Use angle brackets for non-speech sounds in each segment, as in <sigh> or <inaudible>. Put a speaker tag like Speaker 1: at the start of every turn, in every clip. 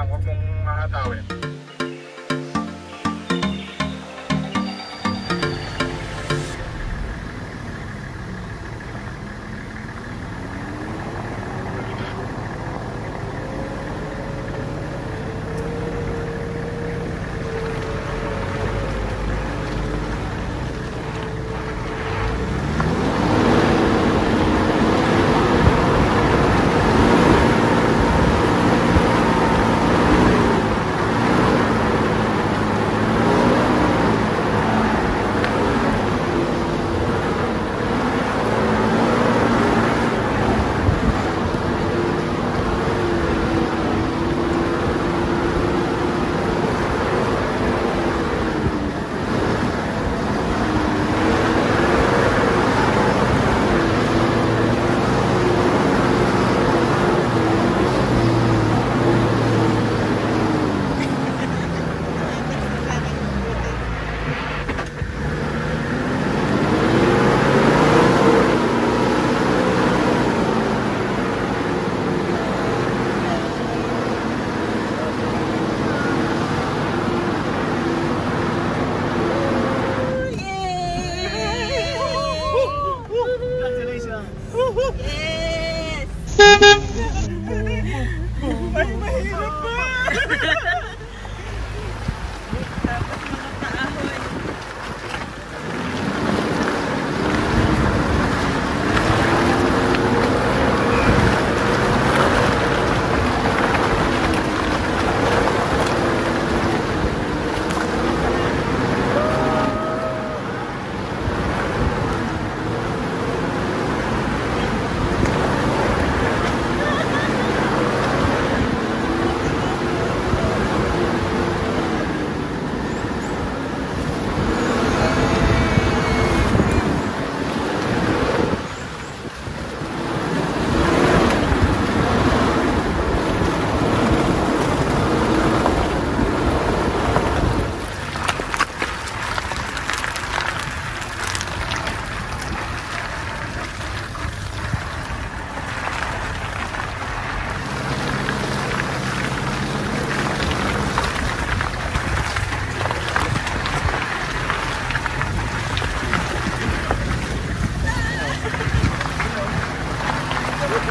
Speaker 1: lang, mong hahatawin.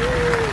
Speaker 2: Woo! <laughs>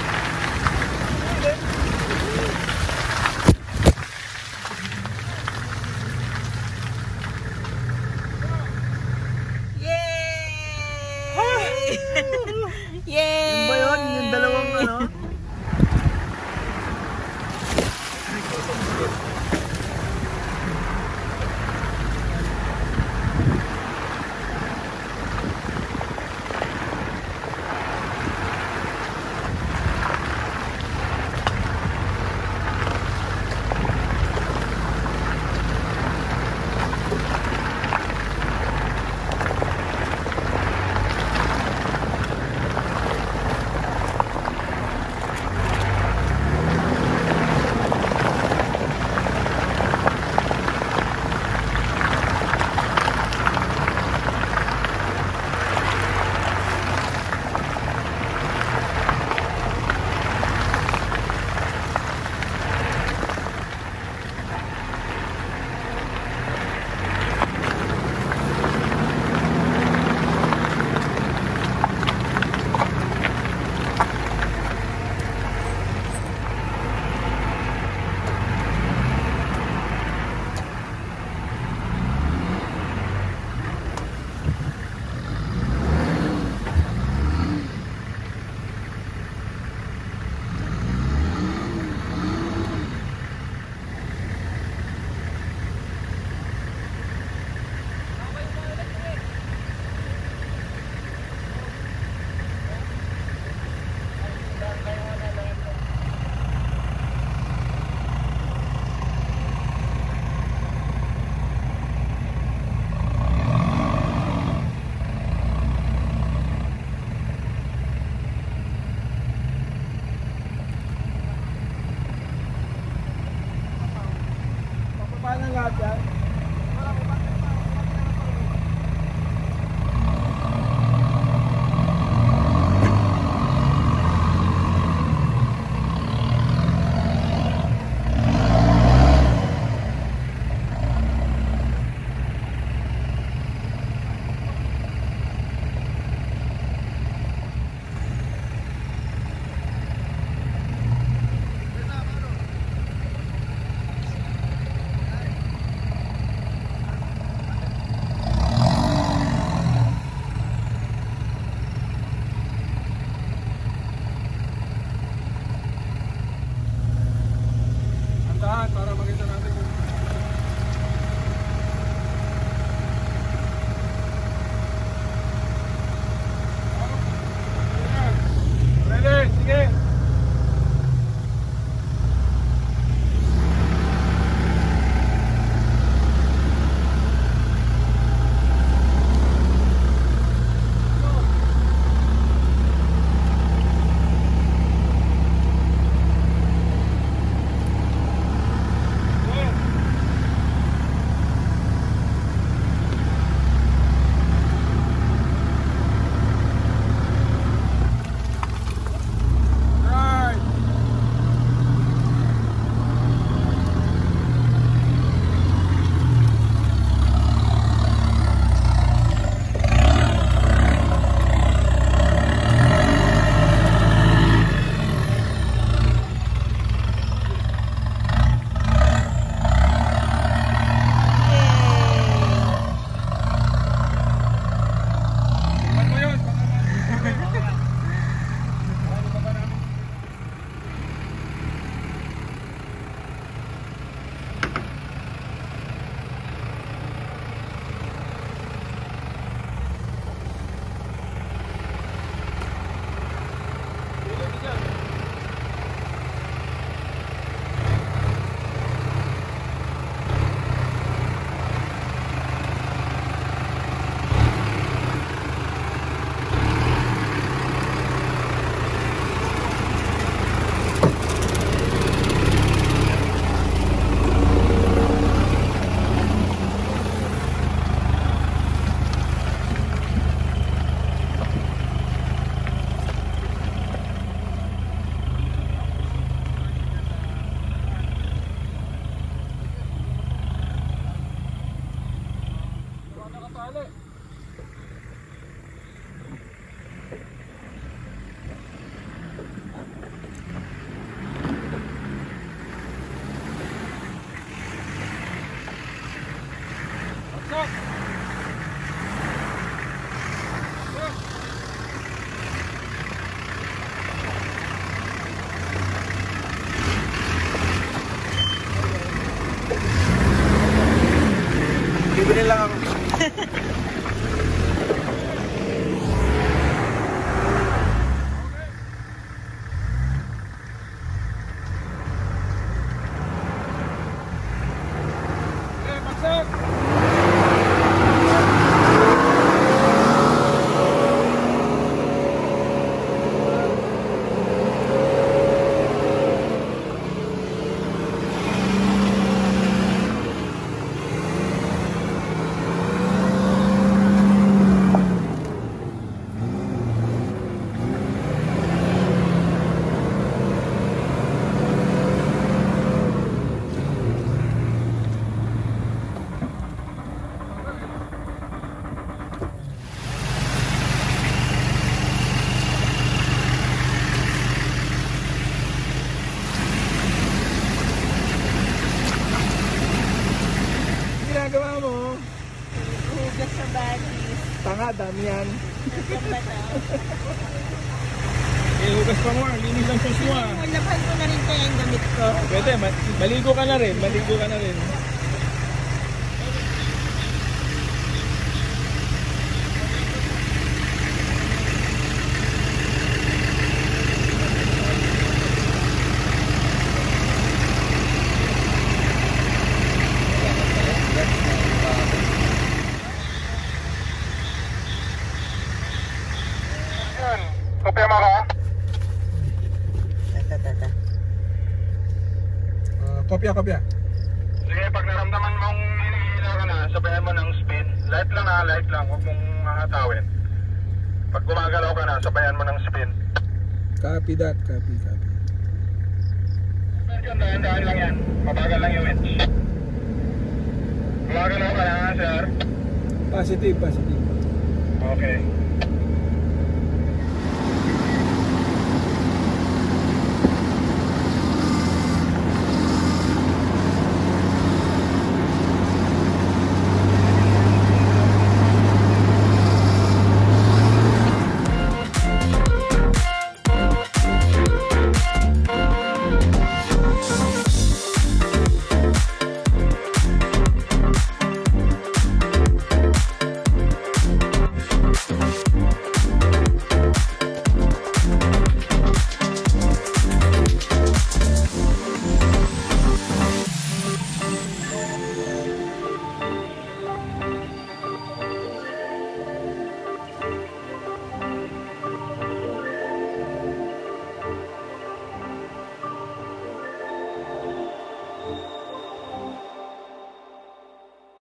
Speaker 2: Paano
Speaker 3: nga dyan? para makita
Speaker 1: natin 完了。
Speaker 3: Tanga, dami yan. <laughs> Eh, hugas pa mo, ah. linis ang sus mo ah.
Speaker 1: Laban ko na rin kaya yung damit ko.
Speaker 3: Pwede, ma- maligo ka na rin, maligo ka na rin. Kopya, kopya.
Speaker 4: Sige, pag naramdaman mong hinihila ka na, sabayan mo ng speed. Light lang ha, light lang. Huwag mong hahatawin. Pag gumagalaw ka na, sabayan mo ng speed.
Speaker 3: Copy that, copy, copy.
Speaker 4: Yun, dahan-dahan lang yan. Mabagal lang yung winch. Gumagalaw ka na, sir.
Speaker 3: Positive, positive.
Speaker 4: Okay.